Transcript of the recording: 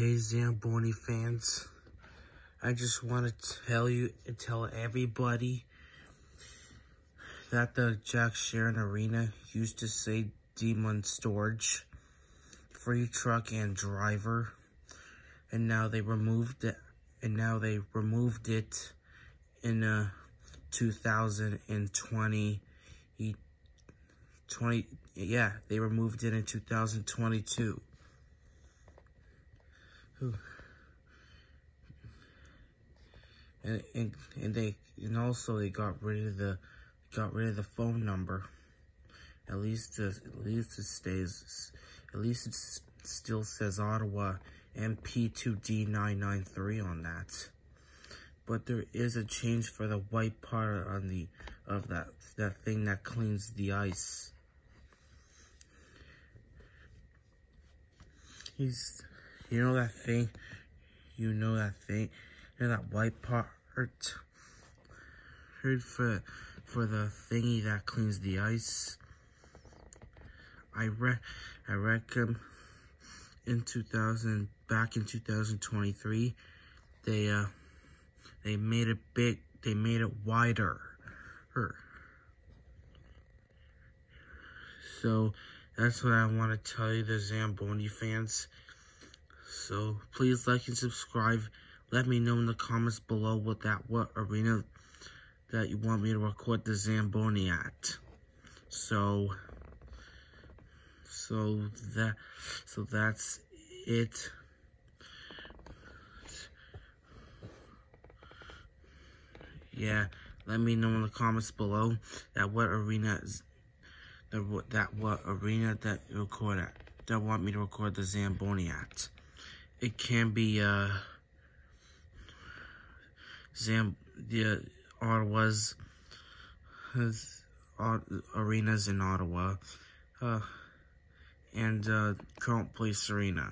Hey Zamboni fans, I just want to tell you and tell everybody that the Jack Charron Arena used to say Dymon Storage, free truck and driver, and now they removed it, and now they removed it in uh, 2020, 20, yeah, they removed it in 2022. And, and and they and also they got rid of the got rid of the phone number. At least at least it stays at least it still says Ottawa MP2D993 on that. But there is a change for the white part on the of that that thing that cleans the ice. He's you know that thing? You know that thing? You know that white part? Heard for for the thingy that cleans the ice. I re I reckon in 2000 back in 2023 they uh they made it big they made it wider so that's what I want to tell you the Zamboni fans so please like and subscribe. Let me know in the comments below what that what arena that you want me to record the Zamboni at. So so that so that's it. Yeah, let me know in the comments below that what arena that that what arena that you record at that want me to record the Zamboni at it can be uh, Zam the Ottawa's uh, arenas in Ottawa uh, and uh, Carleton Place Arena.